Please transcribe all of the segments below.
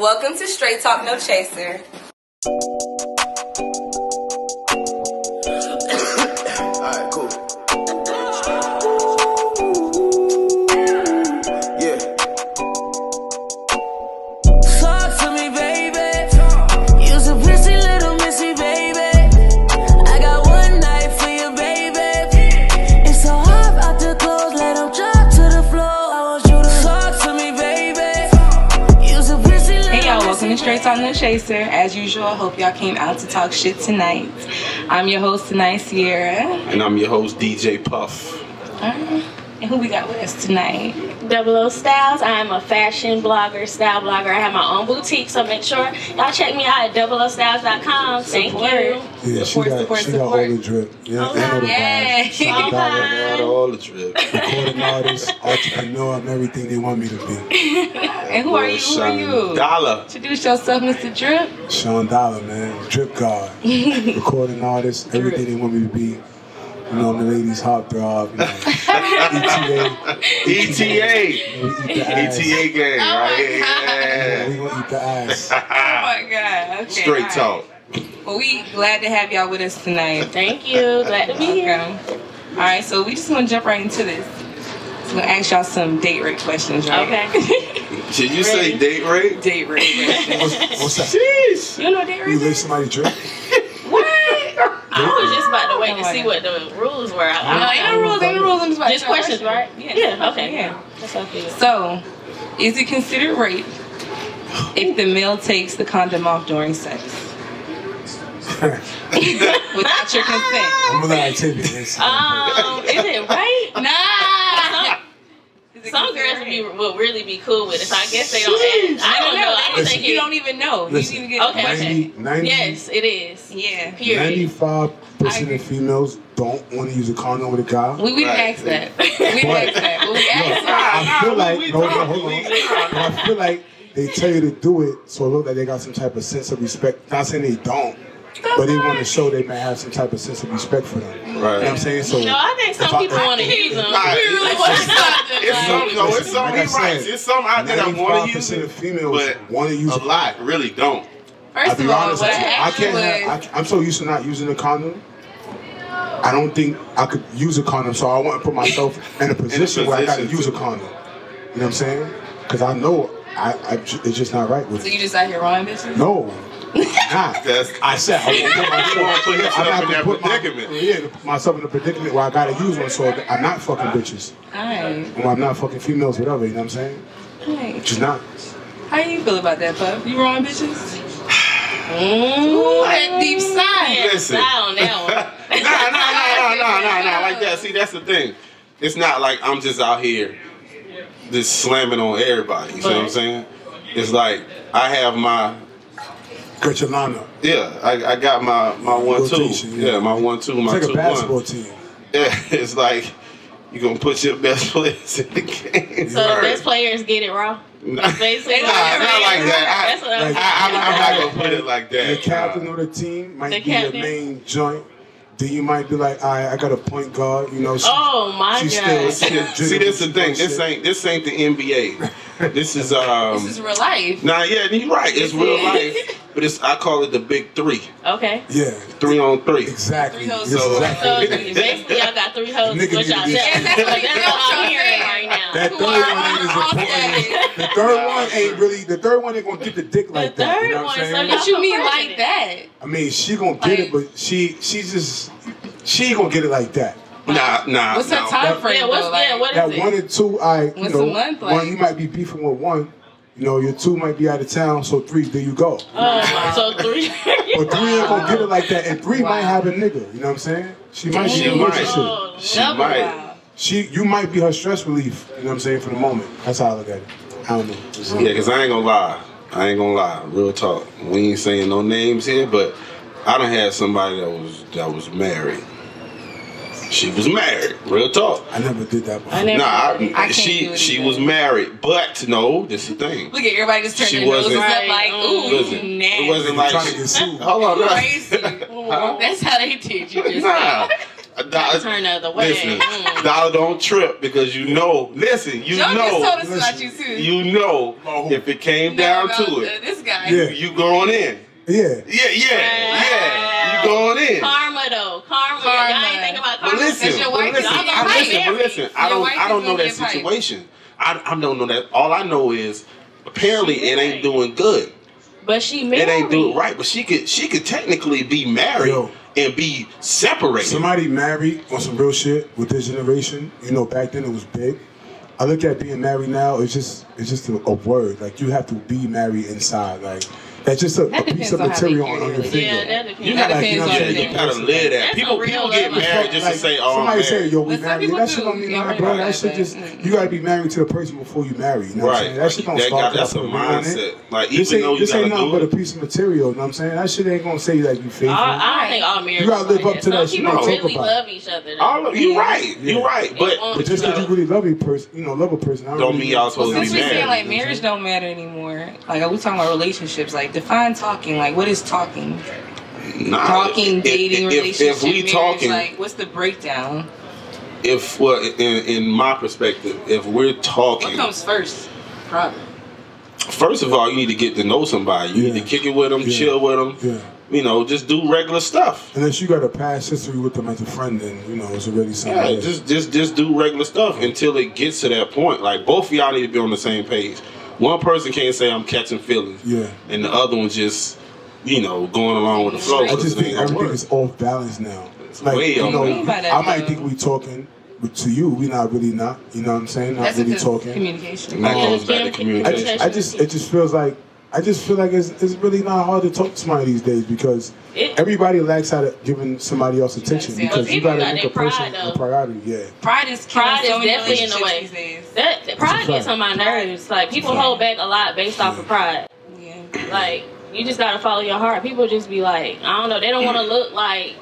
Welcome to Straight Talk No Chaser. Alright, cool. To Straight Chaser. As usual, I hope y'all came out to talk shit tonight. I'm your host tonight, Sierra. And I'm your host, DJ Puff. And who we got with us tonight? Double O Styles. I'm a fashion blogger, style blogger. I have my own boutique, so make sure y'all check me out at doubleostyles.com. Thank Support. you. Yeah, Support, she got support, she got all the drip. Yeah, Okay. and all the Yay. vibes. She got that all the drip. recording artist, entrepreneur, I'm everything they want me to be. And who are you? Who are you? Dollar. Introduce yourself, Mr. Drip. Sean Dollar, man, drip guard, recording artist, everything they want me to be. You know, the ladies' heartthrob. You know, ETA, ETA. you know, we eat the ass. ETA gang, oh right? Yeah, we Yeah. gonna eat the ass. Oh my God. Okay, Straight all talk. Well, we glad to have y'all with us tonight. Thank you. Glad to be here. Okay. All right, so we just want to jump right into this. So I'm gonna ask y'all some date rate questions, right? Okay. Should you say date rate? date rate. What's, what's that? Jeez. You know date You rate? let somebody drip? What? I was just about to wait to see what the rules were. I, No, I, ain't no rules, ain't no rules. I'm just about just to ask questions, right? Yeah. Yeah. Okay. Yeah. That's what I figured. So, is it considered rape if the male takes the condom off during sex without your consent? I'm gonna let Tibby answer. Um, is it right? Nah. Is it Some considered girls rape? be, will really be cool with it, so I guess they don't. Ask. I don't know. I don't Listen. think You it, don't even know. Listen. You didn't even get Okay. 90, 90, Yes, it is. Yeah. Period. 95% of females don't want to use a condom with a guy. We, we didn't Right. ask that. We didn't ask that. We asked I feel like no, no, hold on. But I feel like they tell you to do it, so it look like they got some type of sense of respect. Not saying they don't, but they want to show they may have some type of sense of respect for them. You know what I'm saying? So No, I think some people want to use them. Nah, it's- Like, what's up? It's some, no, it's some, Like I he right. said, It's some out there that want to use it, of females but want to use a it. lot really don't. I'll First be of all, honest what with I you. I can't have, I, I'm so used to not using a condom. I don't think I could use a condom, so I want to put myself in a position, where I got to use a condom. You know what I'm saying? Because I know I, I, it's just not right with so you just out here wrong, bitches? No, not. That's I said I won't put myself, You wanna put yourself I'm not in gonna that put my- predicament. yeah, put myself in a predicament where I gotta use one, so I'm not fucking bitches, Alright. or I'm not fucking females, whatever. You know what I'm saying? Alright. Just not. How you feel about that, Puff? You wrong, bitches? Ooh, that deep sigh. Listen. sigh on that one. nah, nah, nah, nah, nah, nah, nah, like that. See, that's the thing. It's not like I'm just out here just slamming on everybody. You see what I'm saying? It's like I have my Gretchelana. yeah, I, I got my my one two. Yeah. Yeah, my one two, my It's like two a basketball one. team. Yeah, it's like you gonna put your best players in the game. So the best players get it raw. Nah, That's basically nah, not like that. I'm Like- I, I'm, I'm not gonna put it like that. The captain of the team might The be your captain. main joint. Then you might be like, all right, I got a point guard. You know, she, Oh my she's god. still. See, see, this the thing. This ain't this ain't the NBA. This is um. This is real life. Nah, yeah, you're right. It's real life, but it's I call it the big three, Okay. Yeah, three on three. exactly. Three hoes. So- exactly So what it is. basically, y'all got three hoes. Nigga What y'all need to tell be- me. Exactly. Like, that's what I'm hearing right now. That third one ain't as important. The third one ain't really. The third one ain't gonna get the dick The like that. You know what I'm saying? y'all What you mean like that? I mean, she gonna get Like- it, but she she's just she gonna get it like that. Nah, nah. What's her no. time frame? Yeah, what's though? Like, yeah, what That is one it? and two, I you Once know, a month, one you might be beefing with one. You know, your two might be out of town, so three, there you go. Oh, so three. But three ain't gonna get it like that, and three Wow. might have a nigga. You know what I'm saying? She might She be might. shit. She double might. Wow. She, you might be her stress relief. You know what I'm saying for the moment. That's how I look at it. I don't know. Yeah, cause I ain't gonna lie. I ain't gonna lie. Real talk. We ain't saying no names here, but I done had somebody that was that was married. She was married. Real talk. I never did that before. I never. Nah, I, I can't do she it she either. was married, but no, this is the thing. Look at everybody just turning She their noses wasn't- up like, ooh, Listen, you nasty. it wasn't like trying to get sued. Hold on, no. Crazy. Huh? That's how they did you just Nah. A dollar, turn the other way. Listen, Mm. dollar don't trip because you know. Listen, you Joe just know. told us listen, about you too. You know Oh. if it came down about, to uh, it, this guy. Yeah. you going in. Yeah. Yeah, yeah, yeah. You going in. Karma though, karma. Karma. Y'all ain't think about But karma. listen, Because your but wife is listen, gonna get I, piped. listen, but listen. I don't, I don't know that get piped. situation. I, I don't know that. All I know is apparently She it ain't married. doing good. But she married. It ain't doing right. But she could, she could technically be married Yo. and be separated. Somebody married on some real shit with this generation. You know, back then it was big. I look at being married now. It's just it's just a, a word. Like you have to be married inside. Like that's just a, That a piece of on how they material on, on your finger. Yeah, that. You gotta, depends you know on what I'm the saying? you gotta live that. That's People, people get married just to say, "Oh, Somebody man." say, "Yo, we But married." people That shit do. don't mean nothing, bro. right, That shit just Mm. you gotta be married to the person before you marry. You know what I'm Right. saying? That shit don't That start got- that's a with on it. mindset. Like, this even ain't, though you gotta do it, this ain't nothing but a piece of material. You know what I'm saying? That shit ain't gonna say like you faithful. I, I don't think all marriages. You gotta live up to that Some shit people really love each other. All of, you Yeah. right. You Yeah. right. But but just because you really love a person, you know, love a person, I Don't really mean y'all supposed to Since be we're saying married. like marriage don't matter anymore, like are we talking about relationships? Like define talking. Like what is talking? nah, Talking, if- dating, if, relationship, if we marriage. talking, like what's the breakdown? if well, in, in my perspective, if we're talking, What talking, comes first? Probably. first of all, you need to get to know somebody. You need to kick it with them, Yeah. chill with them. Yeah. You know, just do regular stuff. Unless you got a past history with them as a friend, then you know it's already something. Yeah, just just just do regular stuff until it gets to that point. Like both of y'all need to be on the same page. One person can't say I'm catching feelings, Yeah. and the other one just, you know, going along with the flow. I just 'cause it think ain't everything is off balance now. It's Like way you know, balance. What do you mean by that, I might think we talking, but to you, we're not really not. You know what I'm saying? Not That's really because talking. communication. And that goes back to Yeah, I communication. just, I just, it just feels like, I just feel like it's, it's really not hard to talk to somebody these days because It- everybody lacks out of giving somebody else attention But because you people gotta got make a person though. a priority. Yeah. Pride is Pride is many definitely in the way. these days. That, that pride gets on my nerves. Like people hold back a lot based off of pride. Yeah. Like you just gotta follow your heart. People just be like, I don't know, they don't want to look like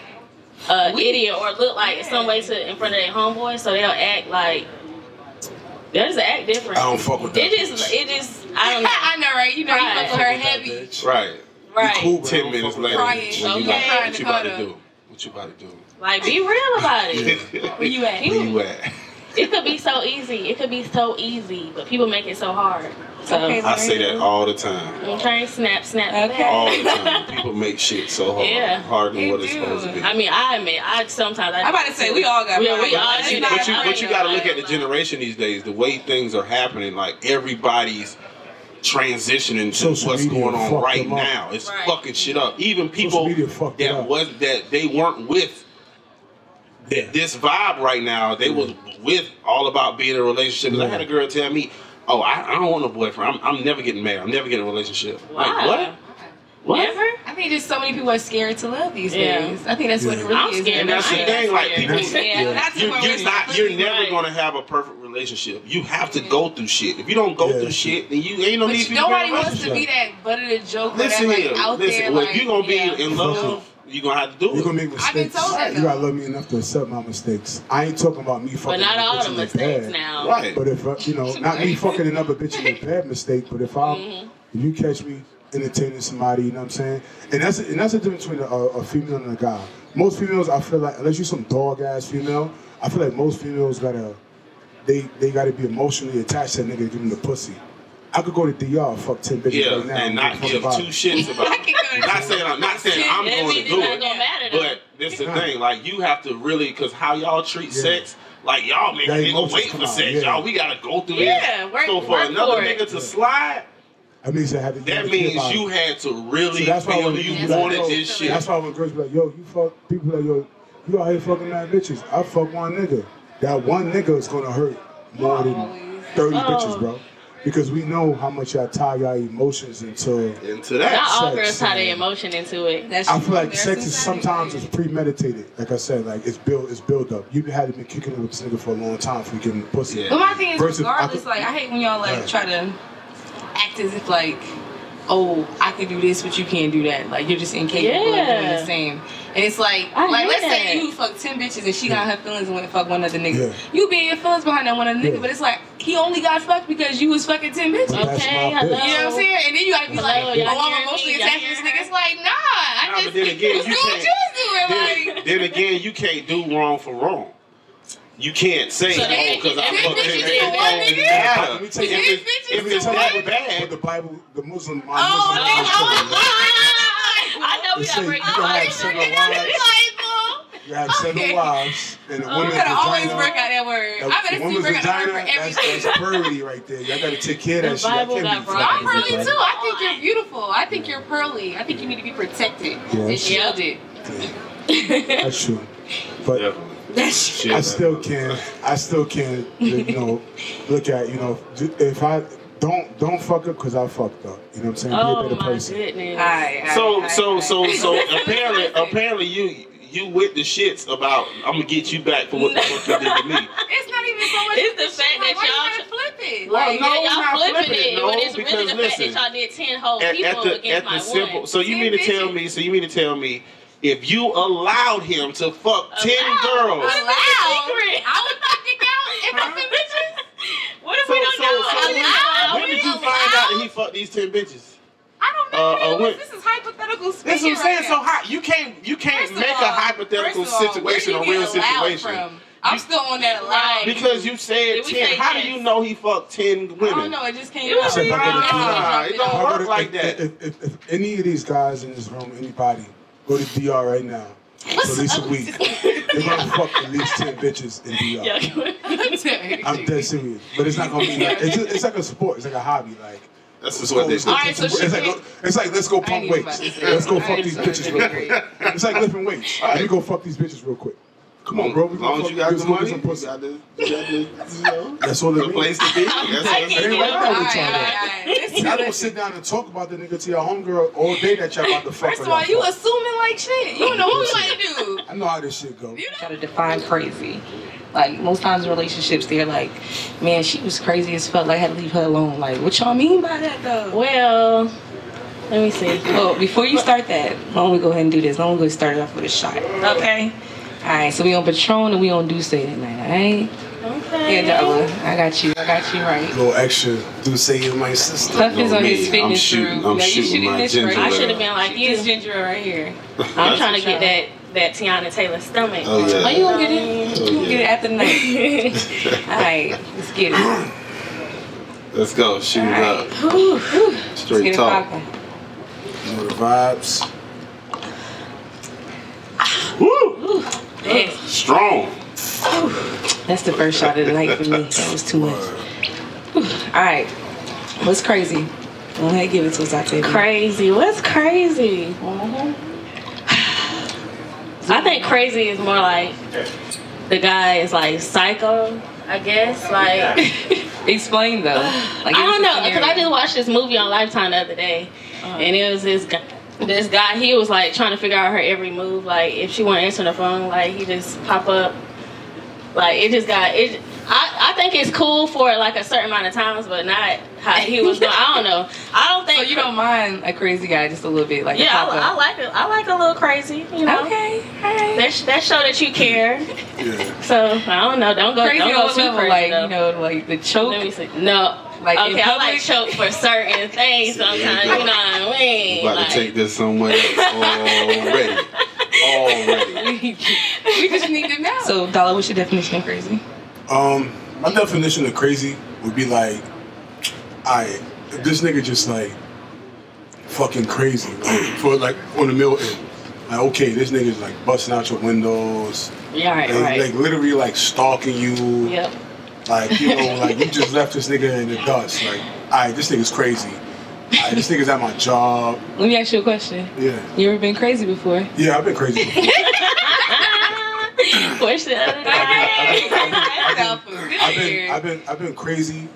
an idiot or look like some way to in front of their homeboy, so they'll act like they just act different. I don't fuck with that. It that just, bitch. it just, I don't know. I know, right? You know, you Pride. fuck with her heavy. Right. right? cool. Ten minutes later, that when Crying. you Okay. like, what you about to do? What you about to do? Like be real about it. Where you at? Where you at? It could be so easy. It could be so easy, but people make it so hard. So Okay. I say that all the time. okay, snap, snap. Okay. All the time. People make shit so hard, Yeah. harder than They what it's supposed to be. I mean, I admit, I sometimes I. I'm about to say we all got. Yeah, we all That's do but you, but you got to look at the I don't know. generation these days. The way things are happening, like everybody's transitioning to Social what's going on right now. It's Right. fucking shit up. Even people media that was that they weren't with th- this vibe right now. They was mm. with all about being in a relationship. 'Cause I had a mm. girl tell me, "Oh, I, I don't want a boyfriend. I'm, I'm never getting married. I'm never getting a relationship." Like what? What? Never? I think just so many people are scared to love these Yeah. days. I think that's what it really I'm is. scared. And that's the I am thing, like people, Yeah, Yeah. that's you're, you're not, you're never right. gonna have a perfect relationship. You have to go through shit. If you don't go Yeah. through shit, then you ain't no But need to be nobody wants to be that butt of the joke. Listen that, like, here, out listen. there, well, like, if you're gonna be yeah. in love, you're gonna have to do it. You're gonna make I've mistakes. told that, you gotta love me enough to accept my mistakes. I ain't talking about me fucking But not with all bitch the in the mistakes bed. now. Right. But if uh, you know, not me fucking another bitch in a bad mistake, but if I'm, Mm-hmm. if you catch me entertaining somebody, you know what I'm saying, and that's and that's the difference between a, a female and a guy. Most females, I feel like, unless you're some dog ass female, I feel like most females gotta, they they gotta be emotionally attached to that nigga to give them the pussy. I could go to DR, fuck ten bitches Yeah, right now, and not give about two shits about it. can Not saying I'm not saying I'm going to do it. gonna matter though. But this the thing, like you have to really, cause how y'all treat Yeah. sex, like y'all make a That nigga wait for out, sex. yeah. Y'all, we gotta go through Yeah, this. work- so for another for it. nigga to slide, That means I had to. you that had to care means you it. had to really See, that's feel when you people like, wanted yo, this shit. That's why when girls be like, yo, you fuck people like yo, you out here fucking mad bitches. I fuck one nigga. That one nigga is gonna hurt more than thirty Oh. bitches, bro. Because we know how much y'all tie y'all emotions into. Into Not that. all sex, girls tie their emotion into it. That's I feel like sex is sometimes side is premeditated. Like I said, like it's built, it's built up. You had to be kicking it with this nigga for a long time for you getting the pussy. Yeah. But my thing is, Versus- I regardless, could- like I hate when y'all like Right. try to act as if like, oh, I could do this, but you can't do that. Like you're just incapable of doing the same. And it's like, I like let's say you fuck ten bitches and she got her feelings and went fuck one other nigga. Yeah. You be in your feelings behind that one other nigga, Yeah. but it's like he only got fucked because you was fucking ten bitches. But that's Okay, my hello. bitch. You know what I'm saying? And then you gotta be like, Hello, oh, y'all I'm emotionally attached to this nigga. It's like, nah, I Nah, just but then again, just you do what can't- you was doing. Then, Like, then again, you can't do wrong for wrong. You can't say, So oh, because I if fucked bitches him. do one don't nigga- Let me tell you- If it's, if it's tell you that what- bad, What the Bible, the Muslim, my Oh, Muslim nigga, Muslim oh, I know we They gotta say break you this have seven wives. You have seven Okay. wives, and a oh, You woman's gotta always vagina. break out that word. that- I better the see woman's out that vagina, word for that's, everything. that's pearly right there. Y'all gotta take care of that shit. Bible got brought. I'm pearly too. I think you're beautiful. I think you're pearly. I think you need to be protected Yeah. and shielded. That's true. But Definitely. That's Shit, I still can't. I still can't. You know, look at you know if I don't don't fuck up because I fucked up. You know what I'm saying? Oh be a better oh, my person. goodness. Alright, alright, So alright, so alright. so so apparently apparently you you with the shits about I'm gonna get you back for what the fuck you did to me. It's not even so much. It's the fact like, that why you y'all- gotta flip it. Well, no, yeah, it's y'all not flipping flipping it, it, no, but it's really because the listen, fact that y'all did ten whole At, people at the against at my the simple one. so you Ten mean to tell me so you mean to tell me if you allowed him to fuck ten girls Allowed? I would not dick out if I'm bitches. What if so, we don't so, know? so Allowed? when did you Allowed? find out that he fucked these ten bitches? I don't know. Uh, uh, nigga. when- this is hypothetical speaking. That's what I'm saying. right So now. how you can't you can't First make all- a hypothetical first all, situation a real situation. From? I'm You- still on that allowed. Right. Because you said Did ten. say How do you know he fucked ten women? I don't know. It just came It was out. Except I go to Nah, it don't If work go to- like if, that. If, if, if any of these guys in this room, anybody, go to DR right now for at least a week. They're gonna fuck at least ten bitches in DR. Yeah. I'm dead serious, but it's not gonna be like it's, just, it's like a sport. It's like a hobby. Like That's just what they let's do. go so it's, like, can't- it's like let's go pump weights. about Let's go that. fuck these bitches real quick. It's like lifting weights. Let me go fuck these bitches real quick. Come on, bro. We As long as you got the money, some you pussy. got the, you got the, you know, That's all it the place to be. That's what I I'm can't It ain't saying. right now with y'all. alright, alright. Y'all don't sit down and talk about the nigga to your homegirl all day that y'all about to fuck First or of all, y'all fuck. assuming like shit. You don't know what we about to do. I know how this shit go. Gotta define crazy. Like most times in relationships, they're like, "Man, she was crazy as fuck. Like, I had to leave her alone." Like, what y'all mean by that though? Well, let me see. Well, before you start that, why don't we go ahead and do this? Why don't we start it off with a shot? Okay. All right. So we on Patron and we on D'usse tonight. All right. Okay. Yeah, Della, I got you. I got you right. little extra do say you my sister. Puff is on me. his I'm fitness shooting- group. I'm Now, you shooting shooting my this ginger right I should have been like Shoot this ginger ale right here. I'm trying to get that that Teyana Taylor stomach. Oh, yeah. Oh, you gonna get it? Oh, You gonna get it yeah. after the night. All right, let's get it. Let's go. Shoot it All up. Let's Straight get talk. poppin'. You know the vibes. Ah. Woo! Yeah. Strong. That's the first shot of the night for me. That was too much. Whew. All right, what's crazy? Go ahead, give it to us, I tell you. Crazy. What's crazy? I think crazy is more like the guy is like psycho. I guess like Explain though. Like, I don't know because I just watched this movie on Lifetime the other day, uh-huh. and it was this guy. This guy, he was like trying to figure out her every move. Like if she wasn't answering the phone, like he just pop up. Like it just got it. I, I think it's cool for like a certain amount of times, but not how he was doing. I don't know. I don't think So you don't mind a crazy guy just a little bit, like Yeah, pop I, I like it. I like a little crazy. You know. Okay, all right. That, that show that you care. Yeah. So I don't know. Don't go. crazy don't go too level? crazy. Like though. you know, like the choke. Let me see. No. Like, okay, I like choke for certain things sometimes. You know what I mean? About Like, to take this somewhere else already. Already. We just need to know. So, Dollar, what's your definition of crazy? Um, my definition of crazy would be like, I if this nigga just like fucking crazy, like for like on the middle end. Like, okay, this nigga's like busting out your windows, yeah, right, like, right. like literally like stalking you. yep. Like, you know, like you just left this nigga in the dust. Like, alright, this nigga's crazy. Alright, this nigga's at my job. Let me ask you a question. Yeah. You ever been crazy before? Yeah, I've been crazy before. Question of the day. I've been, I've been, I've been crazy.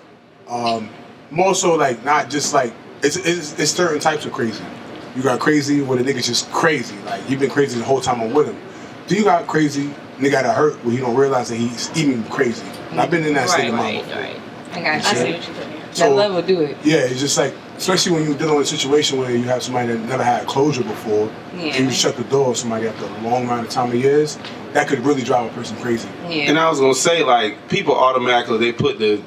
Um, more so like not just like it's, it's it's certain types of crazy. You got crazy where the nigga's just crazy, like you've been crazy the whole time I'm with him. Do you got crazy nigga got to hurt where you don't realize that he's even crazy? And I've been in that state Right, of mind right, before. right. I got I see what you're doing. that So- level do it. Yeah, it's just like, especially when you're dealing with a situation where you have somebody that never had closure before, Yeah. and you shut the door of somebody after a long amount of time of years, that could really drive a person crazy. Yeah. And I was gonna say, like, people automatically they put the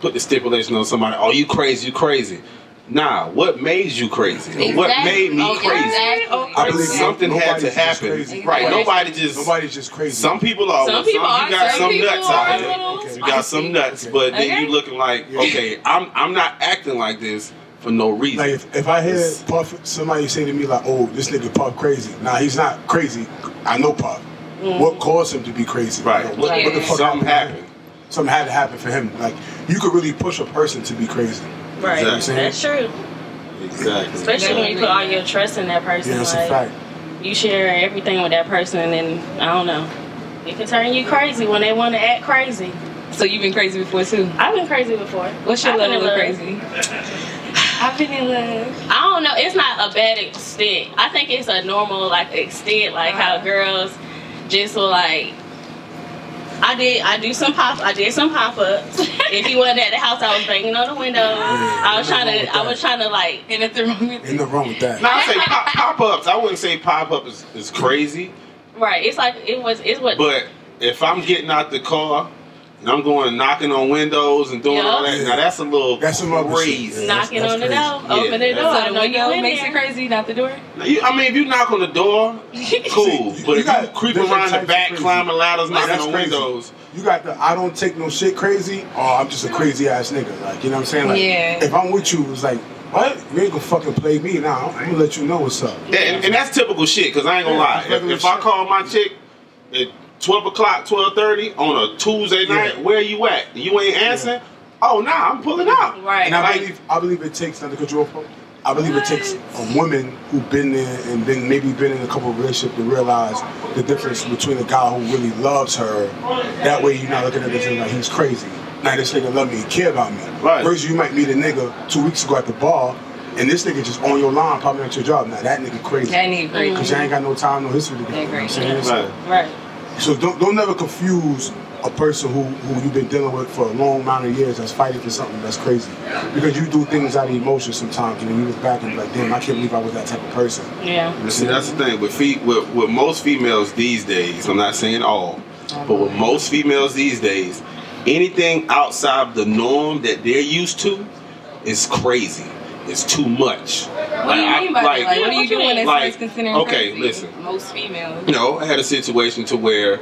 put the stipulation on somebody. Oh, you crazy? You crazy? Nah, what made you crazy? What made me Oh, crazy? exactly. I believe Something had to happen. crazy. Right, nobody just Nobody's just crazy. Some people are. Some Some, people you are, got some some people nuts are out a little Okay. You got some nuts, but then Okay. you looking like, Yeah. okay, I'm I'm not acting like this for no reason. Like if, if I hear Puff, somebody say to me like, "Oh, this nigga Puff crazy." Nah, he's not crazy. I know Puff. Mm. What caused him to be crazy? Right. You know, what, what the fuck Something happened? happened. Something had to happen for him. Like you could really push a person to be crazy. Right. Exactly. That's true. Exactly. Especially when you put all your trust in that person. Yeah, that's a like, fact. You share everything with that person, and then I don't know. It can turn you crazy when they want to act crazy. So you've been crazy before too. I've been crazy before. What's your I've level of love. crazy? I've been in love. I don't know. It's not a bad extent. I think it's a normal like extent, like how Uh-huh. girls just will like. I did. I do some pop. I did some pop ups. if he wasn't at the house, I was banging on the window. I was trying to. I was trying to like. And if the wrong with Ain't no wrong with that. Now I say pop, pop ups. I wouldn't say pop up is, is crazy, Right. It's like it was. It's what. but if I'm getting out the car and I'm going knocking on windows and doing Yeah. all that, now that's a little That's some other shit. crazy. Knocking that's on the crazy. door, Yeah. open the door. So I the know you window in makes there. it crazy, not the door. Now, you, I mean, if you knock on the door, cool. See, but you if got you creep around the back, crazy. climbing ladders, Like, knocking that's on crazy. windows, You got the I don't take no shit crazy, Oh, I'm just a crazy ass nigga. Like, you know what I'm saying? Like, Yeah. if I'm with you, it's like, what? You ain't gonna fucking play me now. I'm gonna let you know what's up. and, and, and that's typical shit. Cause I ain't gonna Yeah, lie, if, if I call my chick at twelve o'clock, twelve thirty on a Tuesday Yeah. night, where you at? You ain't answering. Oh, nah, I'm pulling out. Right. And I Like- believe I believe it takes not to cut you off. bro. I believe it takes a woman who've been there and been maybe been in a couple of relationships to realize the difference between a guy who really loves her. That way you're not looking at this nigga like he's crazy. Now this nigga love me and care about me. Right. Versus you might meet a nigga two weeks ago at the bar and this nigga just on your line popping at your job. Now that nigga crazy. That nigga crazy. Cause you ain't got no time, no history together. You know what I'm saying? So- Right. Right. So don't don't never confuse a person who, who you've been dealing with for a long amount of years that's fighting for something that's crazy. Because you do things out of emotion sometimes and then you look back and be like, damn, I can't believe I was that type of person. Yeah. See, that's the thing with, fe- with with most females these days. I'm not saying all, but with most females these days, anything outside of the norm that they're used to is crazy. It's too much. What do you mean by that? Like, what do you do when it's like, like, considering okay, crazy? listen. Most females. you know, I had a situation to where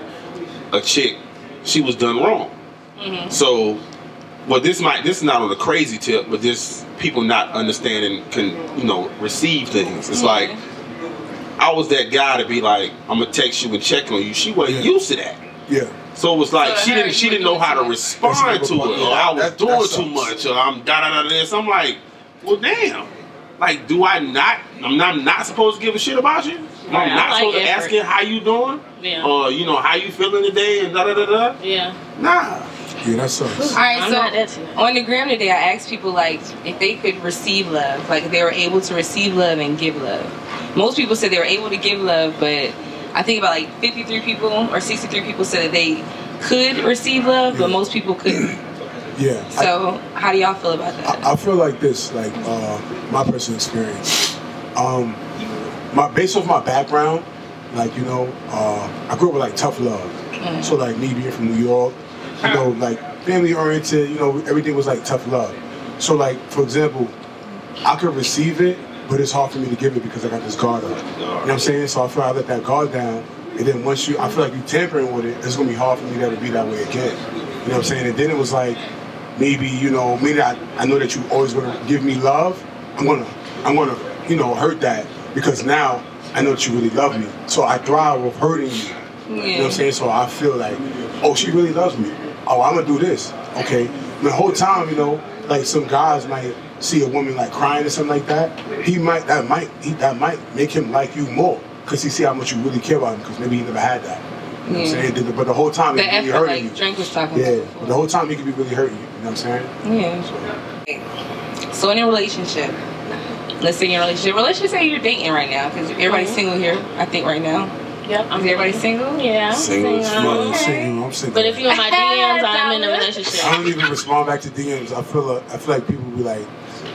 a chick, she was done wrong. Mm-hmm. So, well, this might this is not on the crazy tip, but just people not understanding can you know receive things. It's like I was that guy to be like, I'm gonna text you and check on you. She wasn't Yeah. used to that. Yeah. So it was like So she didn't she didn't know how to respond to it. Or. I was That- doing that too much. Or I'm da da da this. I'm like, well, damn. Like, do I not? I'm not, I'm not supposed to give a shit about you. I'm I not like supposed to effort. ask you how you doing, Yeah. or you know how you feeling today, and da da da da. Yeah. Nah. Yeah, that sucks. All right, I'm so not that too. on the gram today, I asked people like if they could receive love, like if they were able to receive love and give love. Most people said they were able to give love, but I think about like 53 people or 63 people said that they could receive love, but most people couldn't. Yeah. I- So how do y'all feel about that? I, I feel like this, like uh, my personal experience. Um, my based off my background, like you know, uh, I grew up with like tough love. So like me being from New York, you know, like family oriented, you know, everything was like tough love. So like for example, I could receive it, but it's hard for me to give it because I got this guard up. You know what I'm saying? So I feel I let that guard down, and then once you, I feel like you tampering with it, it's gonna be hard for me to ever be that way again. You know what I'm saying? And then it was like, maybe you know, maybe I, I know that you always gonna give me love. I'm gonna, I'm gonna, you know, hurt that because now I know that you really love me. So I thrive with hurting you. You know what I'm saying? So I feel like, oh, she really loves me. Oh, I'm gonna do this. Okay. The whole time, you know, like some guys might see a woman like crying or something like that. He might that might he, that might make him like you more because he see how much you really care about him because maybe he never had that. You know what I'm saying? But the whole time The he really effort, hurting like you. Drake was talking Yeah, about. but the whole time he could be really hurting you. You know what I'm saying? Yeah. So in a relationship, let's say you're in a relationship. Well, let's just say you're dating right now because everybody's Mhm. single here. I think right now. Yep. Is everybody single? Yeah. I'm Single as single. fuck. I'm single. I'm single. But if you're in my DMs, I'm in a relationship. I don't even respond back to DMs. I feel like, I feel like people be like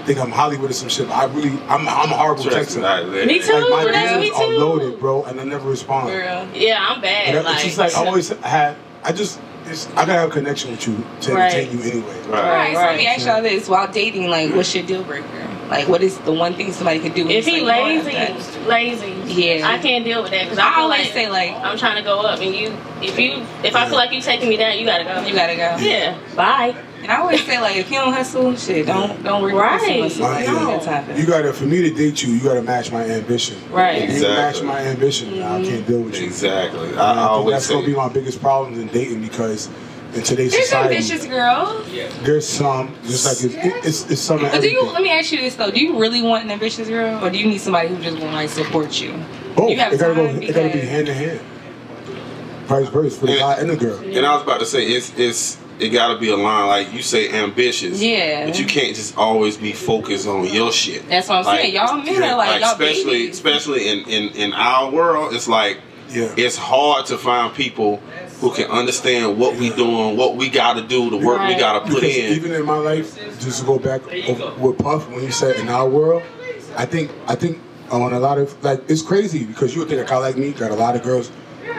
think I'm Hollywood or some shit. But I really I'm I'm a horrible Trust texter. me. Me too. Like my That's me DMs are loaded, bro, and I never respond. Girl. Yeah, I'm bad. And like, it's just like I always had. I just it's, I gotta have a connection with you to Right. entertain you anyway. Right. so let me ask y'all this: While dating, like, what's your deal breaker? Like, what is the one thing somebody could do? If it's he like, lazy, lazy. Yeah. I can't deal with that because I, I always like say like, I'm trying to go up, and you, if you, if I feel like you taking me down, you gotta go. you gotta go. Yeah. Bye. And I always say like, if you don't hustle, shit, don't don't worry Right. about hustle. My- Like, yeah. no. That's happening. You gotta, for me to date you, you gotta match my ambition. Right. If you don't match my ambition, I can't mm-hmm. deal with you. Exactly. And I, I I think always that's gonna be my biggest problem in dating because in today's There's society, ambitious girls. there's some just like it's it's, it's some But do you? Let me ask you this though: Do you really want an ambitious girl, or do you need somebody who just want to like support you? Both. you it gotta go. It gotta be hand in hand. Vice versa for the Yeah. guy and the girl. And I was about to say it's it's it got to be a line like you say ambitious. Yeah. But you can't just always be focused on your shit. That's what I'm Like, saying. Y'all men yeah, are like, y'all especially babies. especially in, in in our world, it's like Yeah. it's hard to find people who can understand what we doing, what we got to do, the work we got to put Because in. even in my life, just to go back over with Puff when he said in our world, I think I think on a lot of like it's crazy because you would think a guy like me got a lot of girls.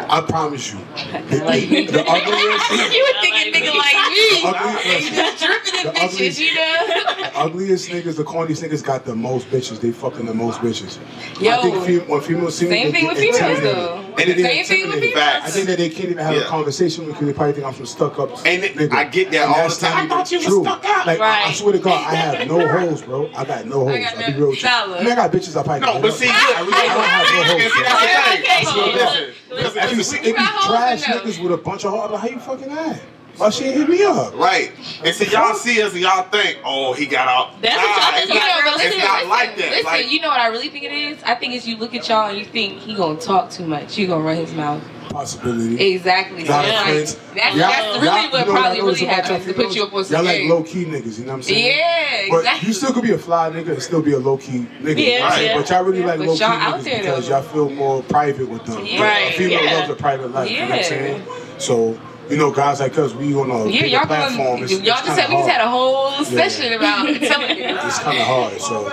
I promise you, the, Like me. the ugliest, You would think a nigga like me. ugly, They just dripping in The ugly- bitches, you know. ugliest niggas, the corniest niggas got the most bitches. They fucking the most bitches. Yo. I think fem- when females see me, Same thing with females, though. And they Same thing with intimidated. I think that they can't even have Yeah. a conversation with me because they probably think I'm some stuck up. And it- nigga. I get that And all the time. I thought you was stuck up. Like I, I swear to God, I have no hoes, bro. I got no hoes. I got I'll be real with you. dollar. I mean, I got bitches I probably No, but see, I, really, I don't have no hoes. And see, that's the thing. Okay, listen, listen, listen, it You be trash niggas with a bunch of hoes. I'm how you fucking at? Why she hit me up? Right. And so y'all see us and y'all think, oh, he got out. That's what Nah, y'all it's think not, about girls it's too. not listen, like that. Listen, like, you know what I really think it is? I think it's you look at y'all and you think he gonna talk too much. You gonna run his mouth. Possibility. Exactly. So Y'all it's are like, friends. that's, that's y'all- really you what know probably I really about happens to put you up on some Y'all like low key niggas, you know what I'm saying? Yeah, But exactly. you still could be a fly nigga and still be a low key nigga. Yeah, right? yeah. But y'all really like low key niggas there, because though. y'all feel more private with them. Yeah. Like, Right, A female yeah. loves a private life. You know what I'm Yeah. saying? So, you know, guys like us, we on a Yeah, bigger y'all platform. It's, y'all it's just kinda had we just had a whole session about telling niggas. It's kind of hard. So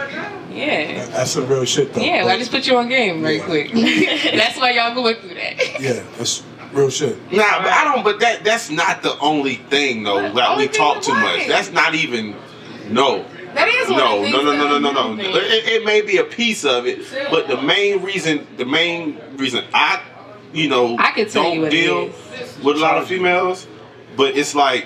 Yeah. that's some real shit though. Yeah, well, I just put you on game right Yeah. quick. That's why y'all going through that. yeah, that's real shit. Nah, but I don't. But that that's not the only thing though. That we talk too much. That's not even. No. That is one No, of no, no, no, no, no, no. It, it may be a piece of it, but the main reason, the main reason I, you know, I can tell don't you deal with a lot of females, but it's like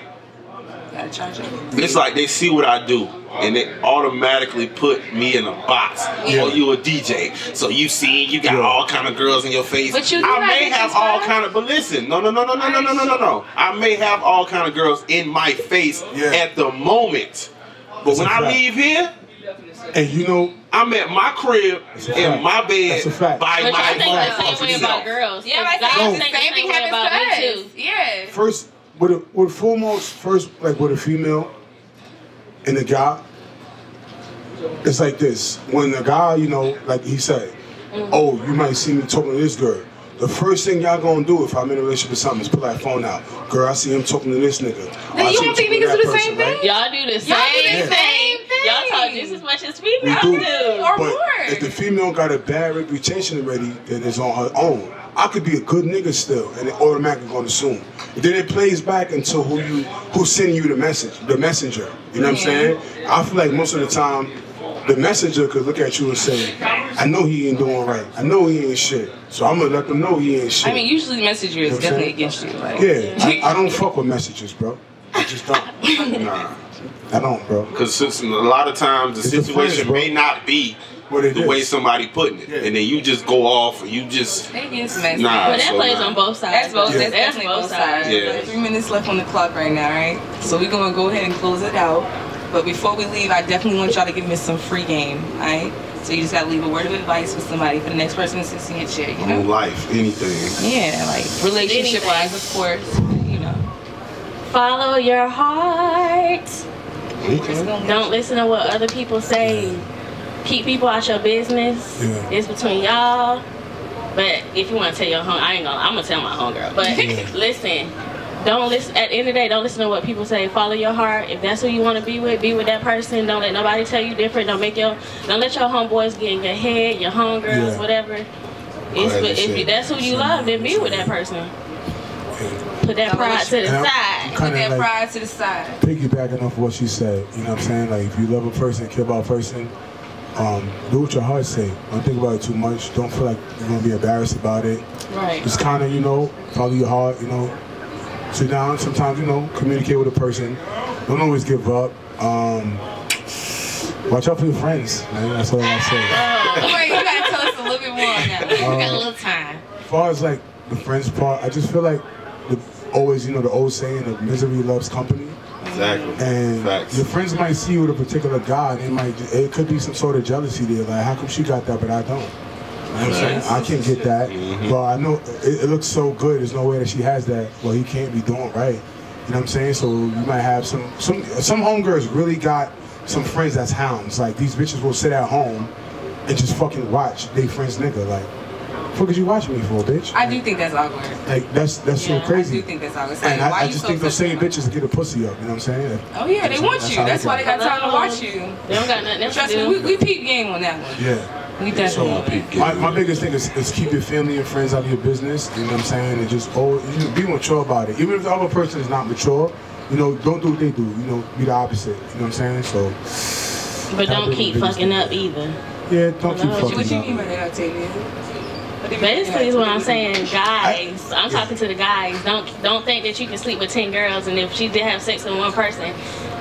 Gotta charge it. it's like they see what I do and they automatically put me in a box. Yeah. Oh, you a DJ, so you see you got Yeah. all kind of girls in your face. But you do I may have all first. kind of, but listen, no, no, no, no, no, no, no, no, no, no. I may have all kind of girls in my face Yeah. at the moment, but That's when a I fact. leave here. And you know, I'm at my crib That's in my bed That's a fact. by But y'all think the same way about girls. Yeah, Cause like the think the same thing happens about to me too. Yeah. first with a, with foremost first like with a female and a guy it's like this when the guy you know like he said mm-hmm. oh you might see me talking to this girl the first thing y'all gonna do if I'm in a relationship with something is pull that phone out. Girl, I see him talking to this nigga. Or Then you see don't think to niggas do that the same person, right? thing? Y'all do the same, Y'all do the Yeah. same thing. Y'all talk just as much as We females do. do. Or but more. if the female got a bad reputation already that is on her own, I could be a good nigga still, and it automatically gonna assume. Then it plays back into who you who's sending you the message, the messenger. You know what I'm saying? I feel like most of the time, the messenger could look at you and say, "I know he ain't doing right. I know he ain't shit. So I'm gonna let them know he ain't shit." I mean, usually the messenger is You know definitely saying? against you. Like, yeah, I, I don't fuck with messages, bro. I just don't. Nah, I don't, bro. because a lot of times the It's situation friends, bro. may not be What the is. way somebody putting it, Yeah. and then you just go off and you just It gets messy. Nah. But that So plays nah. on both sides. That's both. Yeah. That's, That's definitely both both sides. sides. Yeah. Like, three minutes left on the clock right now, right? So we're gonna go ahead and close it out. But before we leave, I definitely want y'all to give me some free game, alright? So you just gotta leave a word of advice for somebody for the next person that sits in your chair, you on know? life, anything. Yeah, like relationship wise, of course, you know. Follow your heart. Okay. Don't listen to what other people say. Keep people out your business. Yeah. It's between y'all. But if you want to tell your home, I ain't gonna. I'm gonna tell my homegirl. But Yeah. listen, don't listen. At the end of the day, don't listen to what people say. Follow your heart. If that's who you want to be with, be with that person. Don't let nobody tell you different. Don't make your. Don't let your homeboys get in your head. Your homegirls, Yeah. whatever. It's, but if you, that's who you love, then be with that person. Put that pride to the And side. Put that like- pride to the side. piggybacking off what she said, you know what I'm saying? Like if you love a person, care about a person, Um, do what your heart say. Don't think about it too much. Don't feel like you're gonna be embarrassed about it. Right. Just kind of, you know, follow your heart. You know, sit down. Sometimes, you know, communicate with a person. Don't always give up. Um, watch out for your friends. Man. That's all I say. Wait, you gotta tell us a little bit more on that. one. We got a little time. As far as like the friends part, I just feel like the always, you know, the old saying of misery loves company. Exactly. And Facts. your friends might see you with a particular guy, and it might it could be some sort of jealousy there. Like, how come she got that but I don't? You know what I'm saying? I can't get that. Mm-hmm. But I know it, it looks so good. There's no way that she has that. Well, he can't be doing right. You know what I'm saying? So you might have some some some homegirls really got some friends that's hounds. Like these bitches will sit at home and just fucking watch they friends nigga. Like, what is you watching me for, bitch? I do think that's awkward. Like that's that's Yeah, so crazy. I do think that's awkward. and Why I, I you just so think those same sensitive? bitches get a pussy up. You know what I'm saying? Oh yeah, they want That's you. how That's why they got got time to watch you. They don't got nothing else Trust to me, do. we, we peep game on that one. Yeah. We So definitely. my, my biggest thing is, is keep your family and friends out of your business. You know what I'm saying? And just always, you know, be mature about it. Even if the other person is not mature, you know, don't do what they do. You know, be the opposite. You know what I'm saying? So But don't keep fucking up either. yeah, don't keep What you- fucking What you mean by that, Octavia? What do you mean by Basically, is what I'm saying. Guys, I'm talking to the guys. Don't don't think that you can sleep with ten girls, and if she did have sex with one person,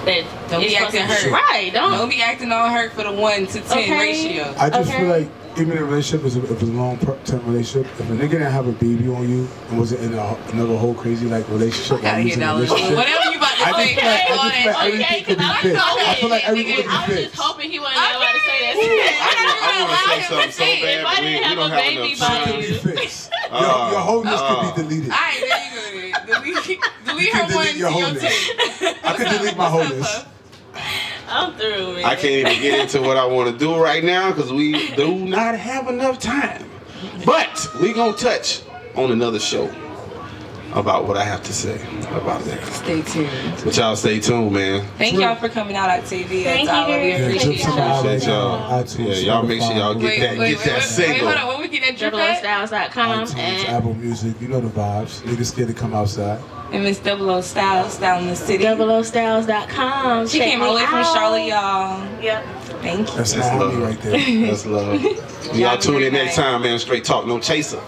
that Don't be acting supposed to- hurt. Right? Don't. Don't be acting all hurt for the one to ten Okay. ratio. I just Okay. feel like even in a relationship, if it's a, if it's a long term relationship, if a nigga didn't have a baby on you and wasn't in a, another whole crazy like relationship, Fuck out while of you here, was in a Dollar. relationship, Whatever you about to I say, just feel like, I all just feel like that. everything could be I fixed. was I feel like everything could I was just hoping he wasn't about to say that. I, I want to say something so If bad, I but we, didn't we have don't a have baby enough by It time. could be fixed. Uh, your, your wholeness uh. could be deleted. All right, there you go. Delete, delete can her delete one your to your wholeness. I could delete my wholeness. I'm through, man. I can't even get into what I want to do right now because we do not have enough time. But we gonna touch on another show about what I have to say about that. Stay tuned. But y'all stay tuned, man. Thank y'all for coming out, Octavia. Thank all you. of you. Yeah, Yeah, Appreciate y'all. Appreciate y'all. Yeah, y'all make sure y'all get Wait, that wait, get wait, that wait, single. Wait, hold on. When we get that drip at? DoubleOStyles.com iTunes, and Apple Music, you know the vibes. Niggas scared to come outside. And Miss Double O Styles down in the city. DoubleOStyles.com. She Check came all the way from. Charlotte, y'all. Yep. Thank you. That's That's love. right there. That's love. Y'all Y'all have a tune in next time, man. Straight talk, no chaser.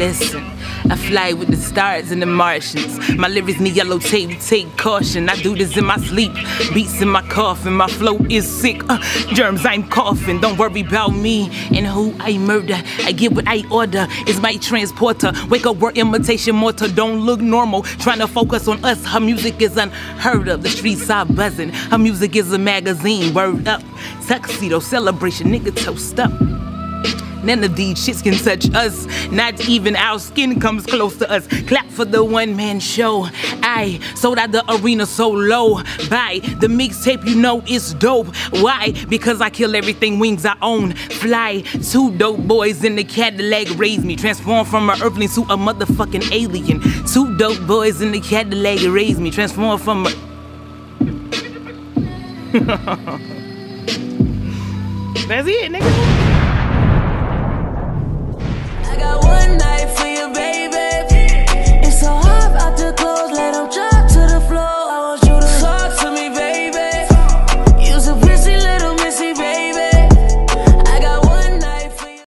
Listen, I fly with the stars and the Martians. My lyrics need yellow tape, take caution. I do this in my sleep, beats in my coffin. My flow is sick, uh, germs I'm coughing. Don't worry about me and who I murder. I get what I order, it's my transporter. Wake up, we're imitation mortar. Don't look normal, trying to focus on us. Her music is unheard of, the streets are buzzing. Her music is a magazine, word up. Tuxedo celebration, nigga toast up. None of these shits can touch us. Not even our skin comes close to us. Clap for the one man show. I sold out the arena so low. Buy the mixtape, you know it's dope. Why? Because I kill everything wings I own. Fly two dope boys in the Cadillac raise me. Transform from an earthling to a motherfucking alien. Two dope boys in the Cadillac raise me. Transform from a. That's it, nigga. I got one night for you, baby. It's so hot out the clothes, let them try.